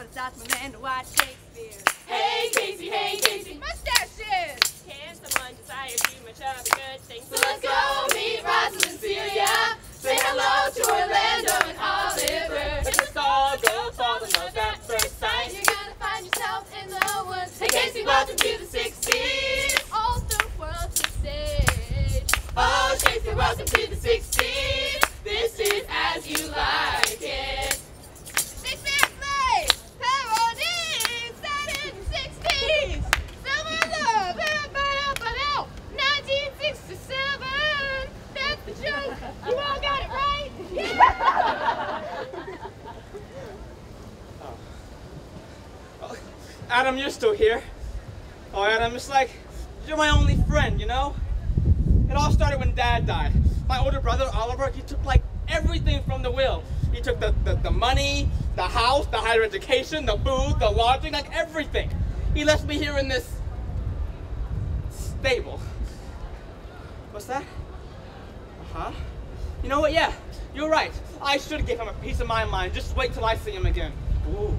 gonna start my man to watch Shakespeare. Hey Casey, hey Casey, Mustaches! can someone desire too much of a good thing? So let's go meet Rosalind Celia. Say hello to Orlando and Oliver. It's all girls fall in love at first sight. You're gonna find yourself in the woods. Hey Casey, welcome to the 60s. All the world's a stage. Oh, Shakespeare, welcome to the 60s. This is as you like it. Shakespeare play! Parody! Set in the 60s! Summer love! Ba-da-ba-da-ba-da! 1967! That's the joke! You all got it right? Adam, you're still here. Oh, Adam, it's like you're my only friend, you know? It all started when Dad died. My older brother, Oliver, he took like everything from the will. He took the, the, the money, the house, the higher education, the food, the lodging, like everything. He left me here in this stable. What's that? Uh huh. You know what? Yeah, you're right. I should give him a piece of my mind. Just wait till I see him again. Ooh.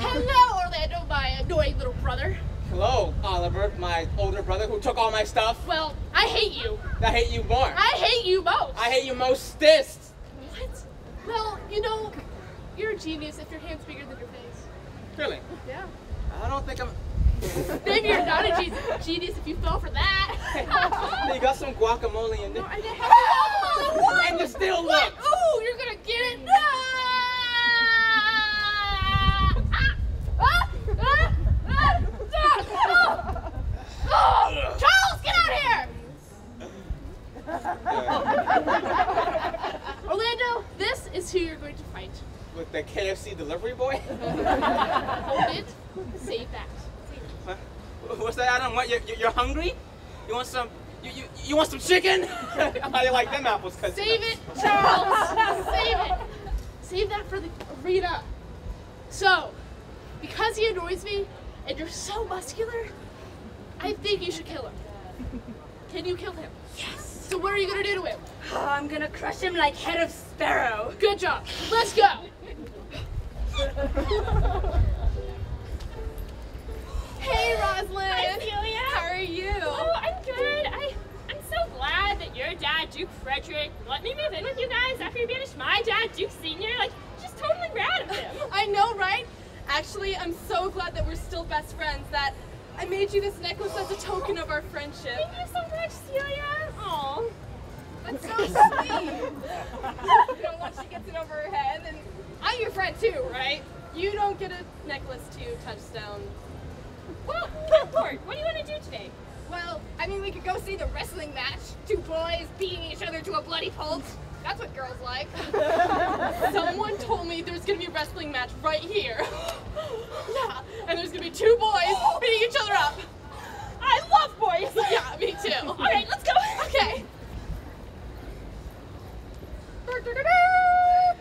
Hello, Orlando, my annoying little brother. Hello, Oliver, my older brother who took all my stuff. Well, I hate you. I hate you more. I hate you most. I hate you mostest. What? Well, you know, you're a genius if your hand's bigger than your face. Really? Yeah. I don't think I'm. Maybe you're not a genius if you fell for that. you got some guacamole in No, there. I didn't have what? And you still look. Ooh, you're gonna get it. Ah! Ah! Ah! Ah! Ah! Ah! Oh! Charles, get out here! Orlando, this is who you're going to fight. With the KFC delivery boy? Hold it. Save that. Huh? What's that, Adam? What? You, you, you're hungry? You want some? You, you, you want some chicken? How you like them apples? Cause Save it, Charles. Save it. Save that for the arena. So, because he annoys me and you're so muscular, I think you should kill him. Can you kill him? Yes. So what are you gonna do to him? Oh, I'm gonna crush him like head of sparrow. Good job. Let's go. hey, Rosalind. Hi, Celia. How are you? Oh, I'm good. I, I'm so glad that your dad, Duke Frederick, let me move in with you guys after you banished my dad, Duke Senior. Like, just totally rad of him. I know, right? Actually, I'm so glad that we're still best friends that I made you this necklace as a token of our friendship. Thank you so much, Celia. Aw. That's so sweet. you know, once she gets it over her head, and I'm your friend too, right? You don't get a necklace to touchstone. Well, Kemport, what do you want to do today? Well, I mean, we could go see the wrestling match. Two boys beating each other to a bloody pulp. That's what girls like. Someone told me there's gonna be a wrestling match right here. yeah, and there's gonna be two boys beating each other up. I love boys. Yeah, me too. All right, let's go. Okay. Oh,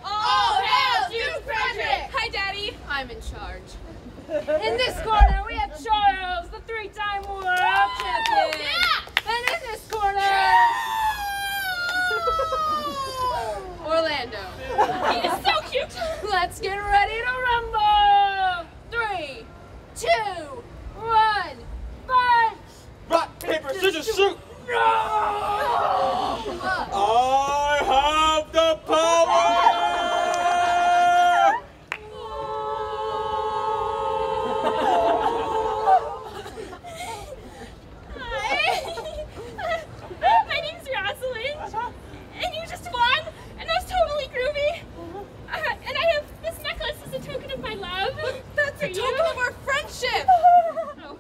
oh hail Duke Frederick. Hi, Daddy. I'm in charge. In this corner, we have Charles, the three-time world champion. Yeah. And in this corner, Orlando. he is so cute. Let's get ready to rumble. Three, two, one, fight. Rock, paper, scissors, shoot! Uh, I have the power! Hi. My name's Rosalind. And you just won. And that's totally groovy. Uh, and I have this necklace as a token of my love. That's for a you. token of our friendship. Oh.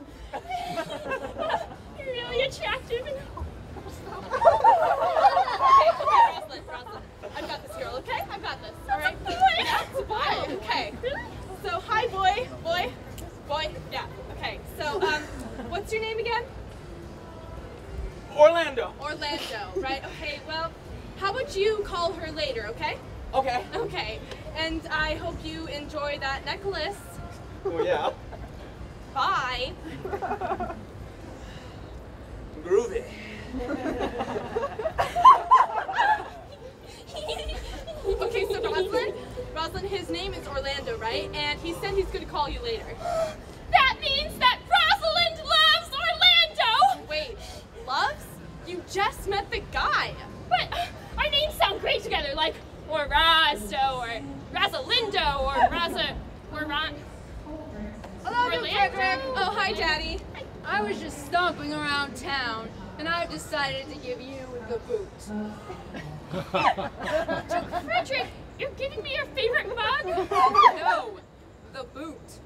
You're really attractive. And... Rosalind, Rosalind, I've got this girl, okay? I've got this. All right. boy. That's a boy. Okay. So hi, boy, boy, boy. Yeah. Okay. So um, what's your name again? Orlando. Orlando, right? Okay. Well, how about you call her later, okay? Okay. Okay. And I hope you enjoy that necklace. Oh yeah. Bye. Groovy. Okay, so Rosalind, Rosalind, his name is Orlando, right? And he said he's gonna call you later. That means that Rosalind loves Orlando! Wait, loves? You just met the guy. But our names sound great together, like Orazo or Rosalindo or Raza or Ron. Hello, Orlando. Frederick. Oh, hi, Daddy. I was just stomping around town, and I've decided to give you the boot. Duke Frederick, you're giving me your favorite mug? No, the boot.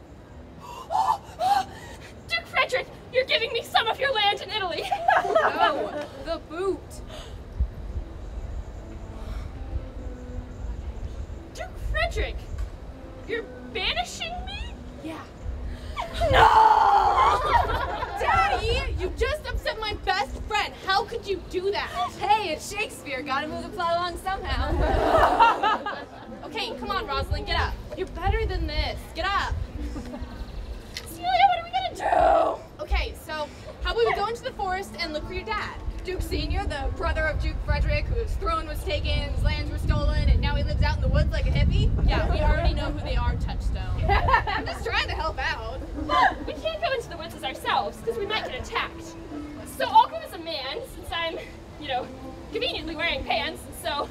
Duke Frederick, you're giving me some of your land in Italy. No, the boot. Duke Frederick, you're banishing me? Yeah. No! Daddy, you just upset my best friend. How could you do that? Hey, it's Shakespeare. Gotta move the plot along somehow. Okay, come on, Rosalind, get up. You're better than this. Get up. Celia, what are we gonna do? Okay, so how about we go into the forest and look for your dad? Duke Senior, the brother of Duke Frederick, whose throne was taken, his lands were stolen, and now he lives out in the woods like a hippie? Yeah, we already know who they are, Touchstone. I'm just trying to help out. We can't go into the woods as ourselves, because we might get attacked. So I'll go as a man, since I'm, you know, conveniently wearing pants, so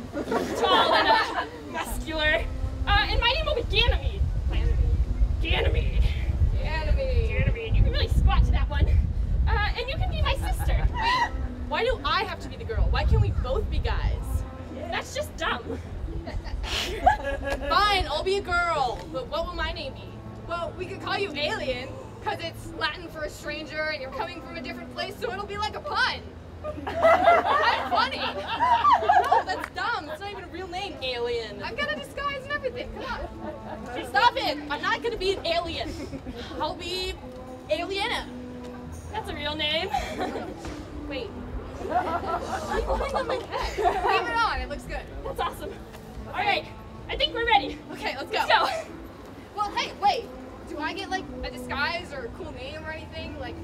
like a disguise or a cool name or anything? Like,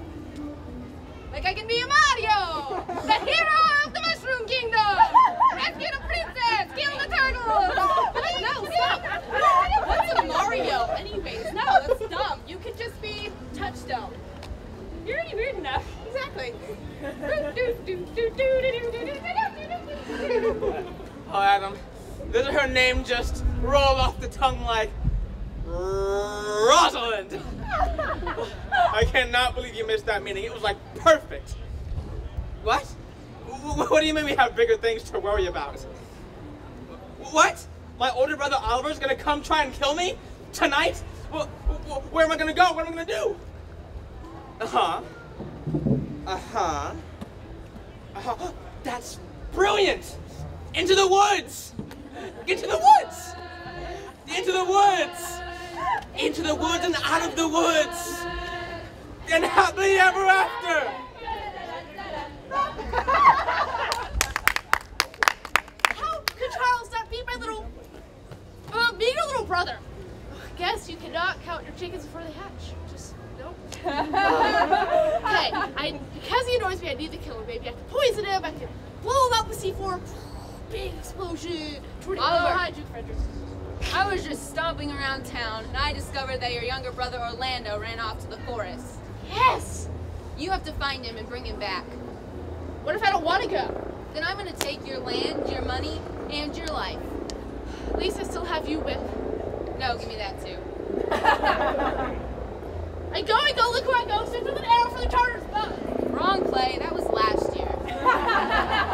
like I can be a Mario, the hero of the Mushroom Kingdom. Rescue the princess, kill the turtles. no, stop. What's a Mario? Anyways, no, that's dumb. You could just be Touchstone. You're already weird enough. Exactly. Oh, Adam, doesn't her name just roll off the tongue like Rosalind? I cannot believe you missed that meaning. It was like perfect. What? What do you mean we have bigger things to worry about? What? My older brother Oliver's gonna come try and kill me tonight? Wh- wh- Where am I gonna go? What am I gonna do? Uh huh. Uh huh. Uh huh. That's brilliant! Into the woods! Into the woods! Into the woods! Into the woods and out of the woods! And happily ever after! How could Charles not be my little, uh, be your little brother? Guess you cannot count your chickens before they hatch. Just nope. okay, I because he annoys me, I need to kill him. Maybe I can poison him. I can blow him up with C4. Big explosion. Tornado. Hi, Frederick. I was just stomping around town, and I discovered that your younger brother Orlando ran off to the forest. Yes. You have to find him and bring him back. What if I don't want to go? Then I'm gonna take your land, your money, and your life. At least I still have you with. No, give me that too. I go, I go. Look who I go. Send with an arrow for the Tartars. But Wrong play. That was last year.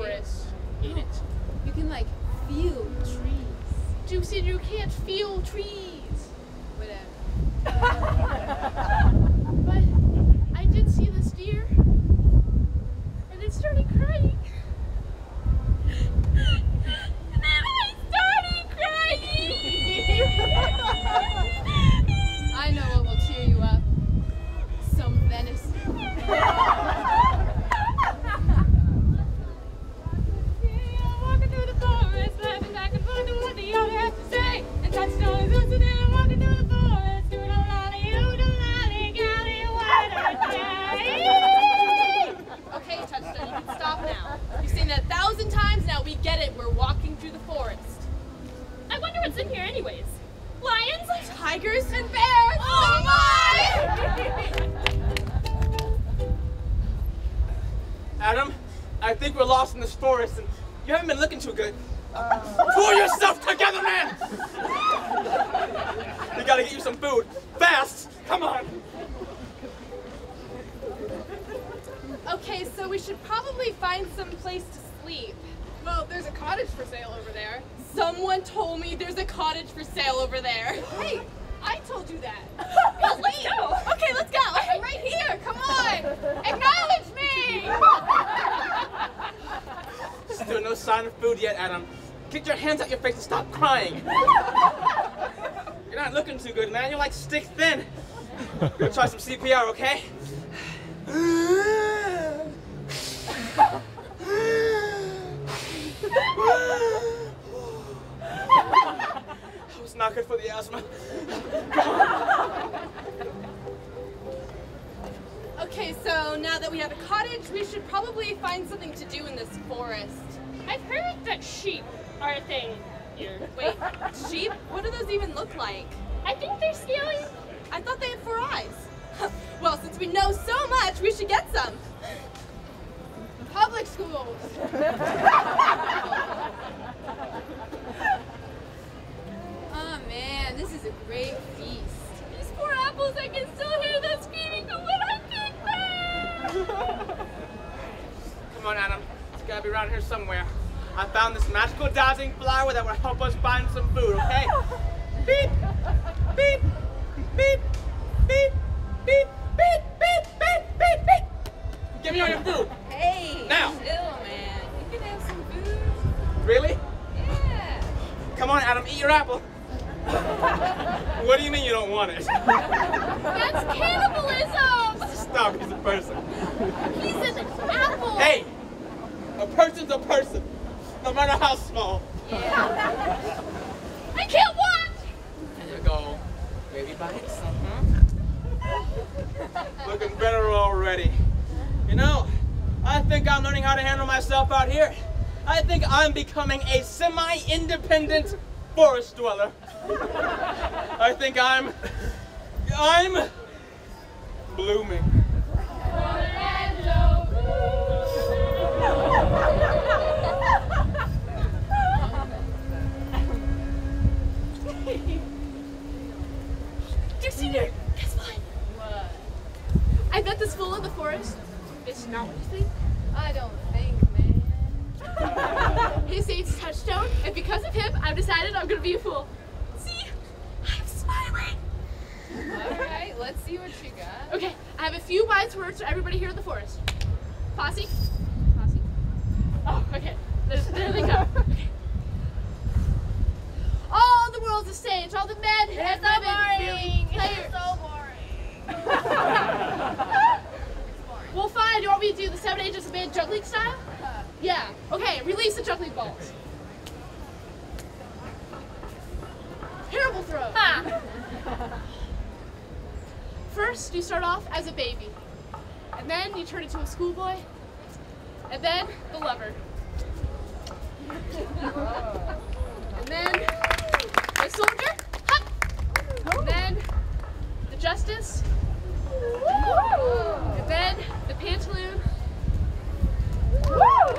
forest. Hate it. You can like feel trees. Duke said you can't feel trees. Whatever. But I did see this deer, wonder what's in here anyways. Lions? Tigers and bears. Oh my! Adam, I think we're lost in this forest and you haven't been looking too good. Pull yourself together, man! we gotta get you some food. Fast! Come on! Okay, so we should probably find some place to sleep. Well, there's a cottage for sale over there. Someone told me there's a cottage for sale over there. Hey, I told you that. let's go. Okay, let's go. I'm right here. Come on. Acknowledge me. Still no sign of food yet, Adam. Get your hands out your face and stop crying. You're not looking too good, man. You're like stick thin. Gonna try some CPR, okay? That was not good for the asthma. Okay, so now that we have a cottage, we should probably find something to do in this forest. I've heard that sheep are a thing here. Wait, sheep? What do those even look like? I think they're stealing. I thought they had four eyes. well, since we know so much, we should get some. Public schools. Oh man, this is a great feast. These poor apples, I can still hear them screaming for when I pick them. Come on, Adam. It's gotta be around here somewhere. I found this magical dowsing flower that will help us find some food, okay? beep, beep, beep, beep, beep, beep, beep, beep, beep, beep. Give me all your food. Hey, Now. chill, man. You can have some food. Really? Yeah. Come on, Adam, eat your apple. What do you mean you don't want it? That's cannibalism. Stop, he's a person. He's an apple. Hey, a person's a person, no matter how small. Yeah. I can't watch. There you go. Baby bites. Looking better already. You know, I think I'm learning how to handle myself out here. I think I'm becoming a semi-independent forest dweller. I think I'm, I'm blooming. Dear Senior, guess what? What? I bet this fool in the forest is not what you think. I don't think, man. His name's Touchstone, and because of him, I've decided I'm gonna be a fool. See? I'm smiling. All right, let's see what you got. Okay, I have a few wise words for everybody here in the forest. Posse? Posse? Oh, okay. There, there they go. Okay. All the world's a stage, all the men and women really players. so boring. Well, fine. You want me to do the seven ages of man juggling style? Yeah. Okay. Release the juggling balls. Terrible throw. Ha. First, you start off as a baby, and then you turn into a schoolboy, and then the lover, and then the soldier, hop, and then the justice, and then the pantaloon,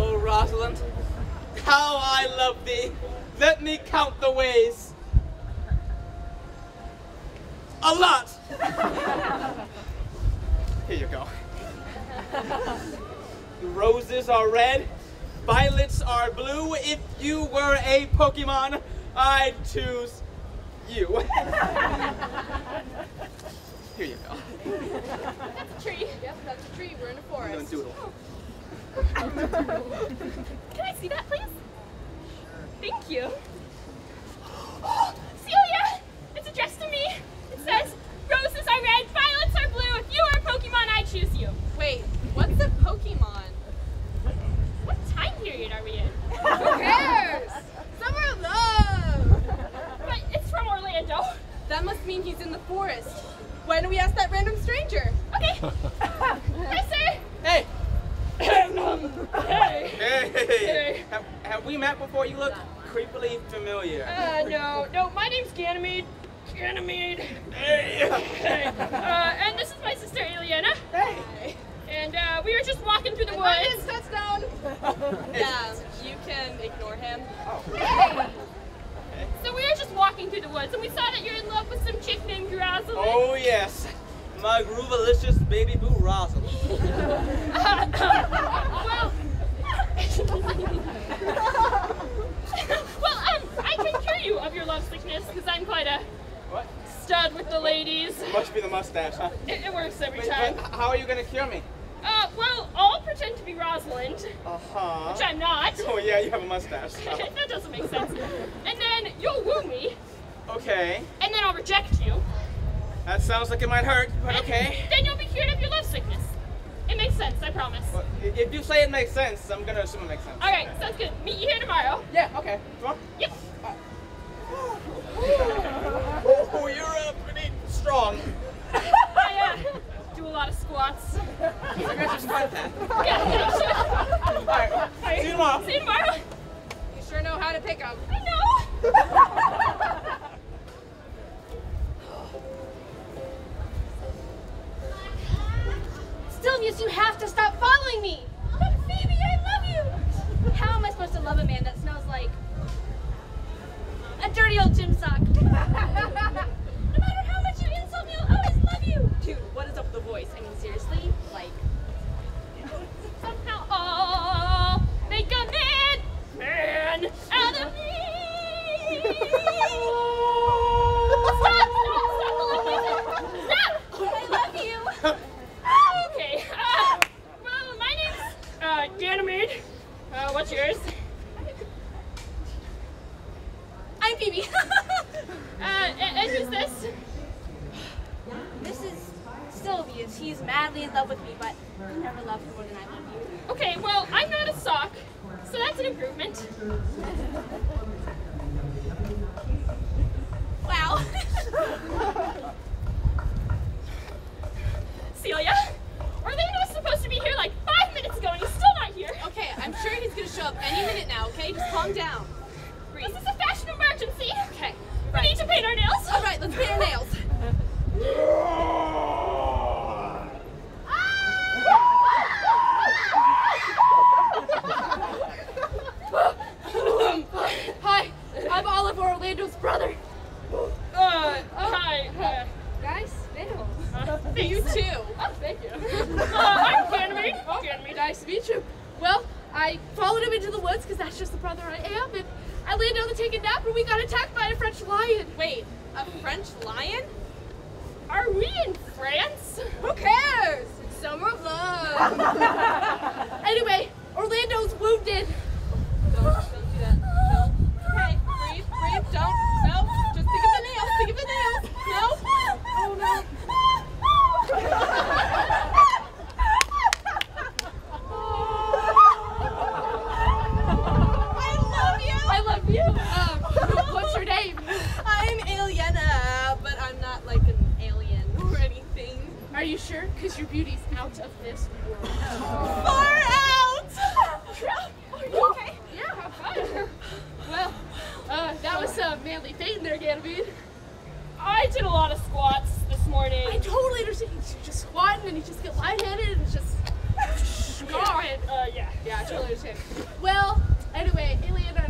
Oh, Rosalind, how I love thee. Let me count the ways. A lot. Here you go. The roses are red, violets are blue. If you were a Pokemon, I'd choose you. Here you go. That's a tree. Yep, that's a tree. We're in a I'm forest. gonna doodle. Can I see that, please? Sure. Thank you. Celia! That must mean he's in the forest. Why don't we ask that random stranger? Okay. Hi, sir. Hey! Hey. Hey! Hey. Have, have we met before? You look creepily familiar. Uh, no, no, my name's Ganymede. Ganymede. Hey! Hey. Uh, and this is my sister, Aliena. Hey! And, uh, we were just walking through the My woods. name's touchdown. Yeah, you can ignore him. So we were just walking through the woods, and we saw that you're in love with some chick named Rosalind. Oh yes, my groovalicious baby boo Rosalind. well, well, um, I can cure you of your love sickness because I'm quite a What? stud with the ladies. It Must be the mustache, huh? It, it works every Wait, time. how are you gonna cure me? Uh, well, I'll pretend to be Rosalind, Uh huh. which I'm not. Oh yeah, you have a mustache. that doesn't make sense. And then you'll woo me, okay, and then I'll reject you. that sounds like it might hurt, but and okay. Then you'll be cured of your love sickness. It makes sense, I promise. Well, i- if you say it makes sense, I'm gonna assume it makes sense. All right, sounds good. Meet you here tomorrow. Yeah. Okay. Come on. Yep. Oh, you're uh, pretty strong. I uh, do a lot of squats. I guess just find that. Yeah, yeah, sure. All right. See you tomorrow. See you tomorrow. You sure know how to pick him. I know. You have to stop following me! But Phoebe, I love you! How am I supposed to love a man that smells like a dirty old gym sock? Ganymede. Uh, what's yours? I'm Phoebe. Uh, and, who's this? this is Silvius. He's madly in love with me, but I never loved him more than I love you. Okay, well, I'm not a sock, so that's an improvement. Wow. Celia, Orlando was supposed to be here like five minutes ago, and he's still not here. okay, I'm sure he's gonna show up any minute now, okay? Just calm down. Breathe. This is a fashion emergency. Okay, We need to paint our nails. All right, let's paint our nails. Hi, I'm Oliver Orlando's brother. Uh, hi. Uh, Guys, Biddle. uh, You thanks. too. Oh, thank you. Uh, I'm Ganymede. Ganymede. Nice to meet you. Well, I followed him into the woods because that's just the brother I am, and I laid down to take a nap, and we got attacked by a French lion. Wait, a French lion? Are we in France? Who cares? It's summer of love. Anyway, Orlando's wounded. don't, don't do that. No. Okay, breathe, breathe. Don't. No. Just think of the nails. Think of the nails. No. Oh no. I love you. I love you. Um, what's your name? I'm Aliena, but I'm not like an alien or anything. Are you sure? Because your beauty's out of this world. Far out. Are you okay? Yeah, have fun. Well, uh, that was a manly thing there, Ganymede. I did a lot of squats this morning. I totally understand. He's just squatting and he just get lightheaded and it's just. God. Uh, yeah. Yeah, I totally understand. Well, anyway, Aliena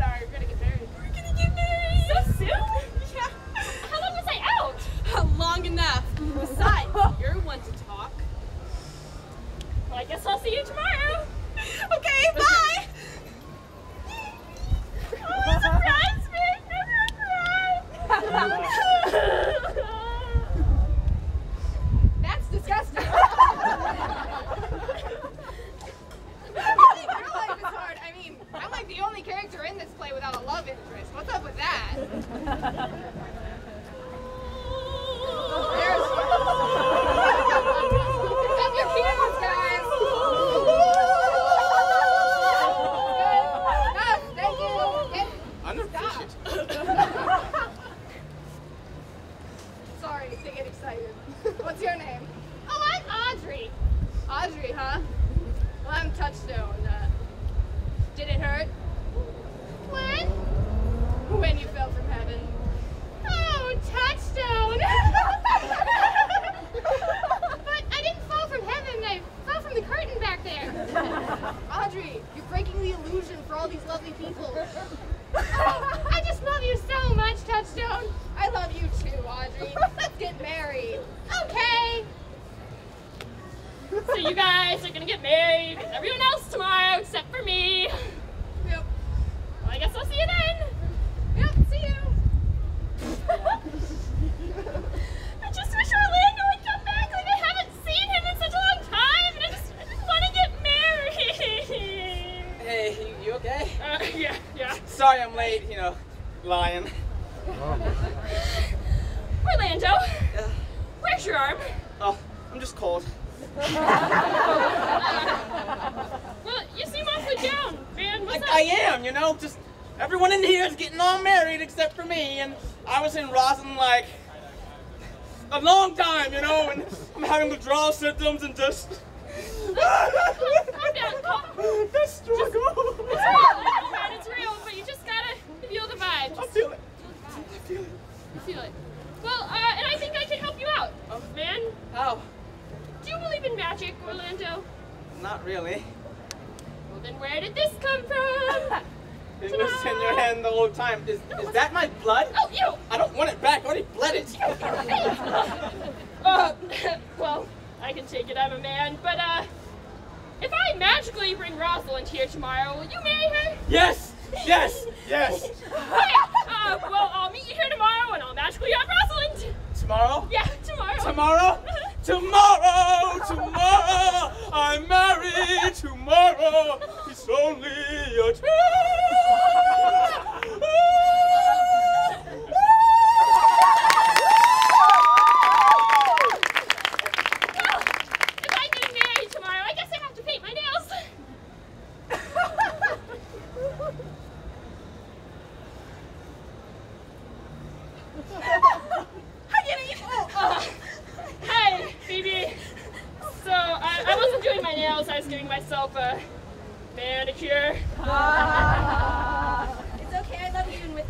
I guess I'll see you tomorrow. Okay, bye. Oh, it's a bridesmaid. Never. That's disgusting. Really, real life is hard. I mean, I'm like the only character in this play without a love interest. What's up with that? You're breaking the illusion for all these lovely people. Oh, I just love you so much, Touchstone. I love you too, Audrey. Let's get married. Okay. So you guys are gonna get married with everyone else tomorrow except for me. Lion. Orlando, where's your arm? Oh, I'm just cold. Well, you seem awfully down, man. What's I, I am, you know, just everyone in here is getting all married except for me, and I was in Rosin like a long time, you know, and I'm having withdrawal symptoms and just Calm down, calm. the struggle. It's real, I know, man. It's real, but you just gotta vibe. I feel it. I feel it. feel it. Well, uh, and I think I can help you out, Oh. man. How? Do you believe in magic, Orlando? Not really. Well, then where did this come from? It was in your hand the whole time. Is, is that my blood? Oh, you! I don't want it back. I already bled it. Uh, well, I can take it I'm a man, but, uh, if I magically bring Rosalind here tomorrow, will you marry her? Yes! Yes! Yes! Uh, well, I'll meet you here tomorrow and I'll magically have Rosalind! Tomorrow? Yeah, tomorrow. Tomorrow? Tomorrow! Tomorrow! I'm married tomorrow! It's only a Well, if I'm getting married tomorrow, I guess I have to paint my nails. Hi, Kitty. Uh, hey, Phoebe. So, I, I wasn't doing my nails, I was giving myself a manicure. It's okay, I love you even with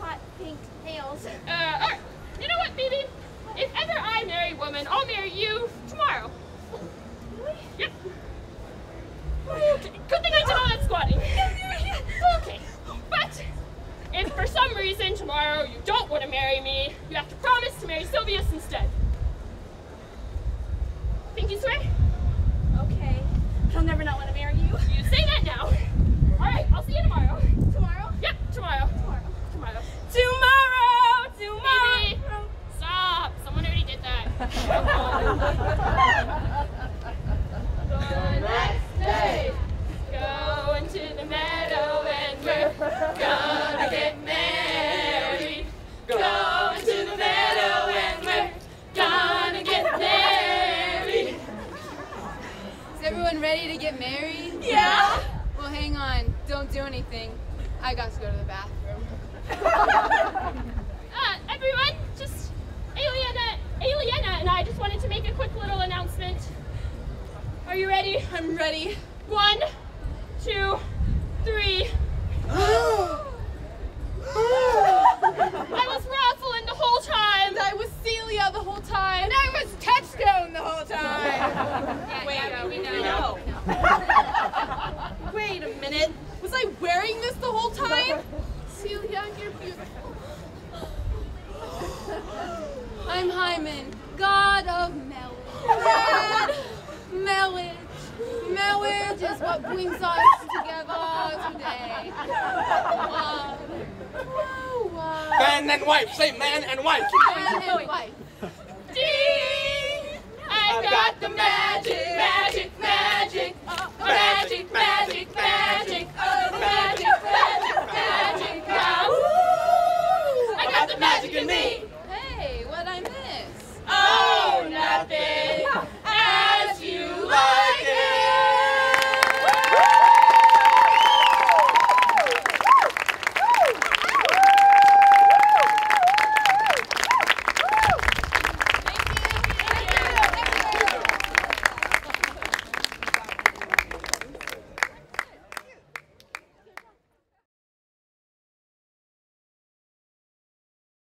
hot pink nails. Uh, alright. You know what, Phoebe? If ever I marry a woman, I'll marry you tomorrow. Yep. Okay. Good thing I did all that squatting. Okay. But if for some reason tomorrow you don't want to marry me, you have to promise to marry Silvius instead. Think you swear? Okay. He'll never not want to marry you. You say that now. Alright, I'll see you tomorrow. Tomorrow? Yep, tomorrow. Tomorrow. Tomorrow. Tomorrow! Tomorrow! Phoebe! Stop! Someone already did that. ready to get married? Yeah. Well, hang on. Don't do anything. I got to go to the bathroom. Uh, everyone, just Aliena, Aliena and I just wanted to make a quick little announcement. Are you ready? I'm ready. One, two, three. was Celia the whole time. And I was Touchstone the whole time. Wait, yeah, we we know. Wait a minute. Was I wearing this the whole time? Celia, you're beautiful. I'm Hymen, god of marriage. marriage. Marriage is what brings us together today and wife. Say man and wife. Man and wife. Ding! I got the magic, magic, magic, magic, magic, magic.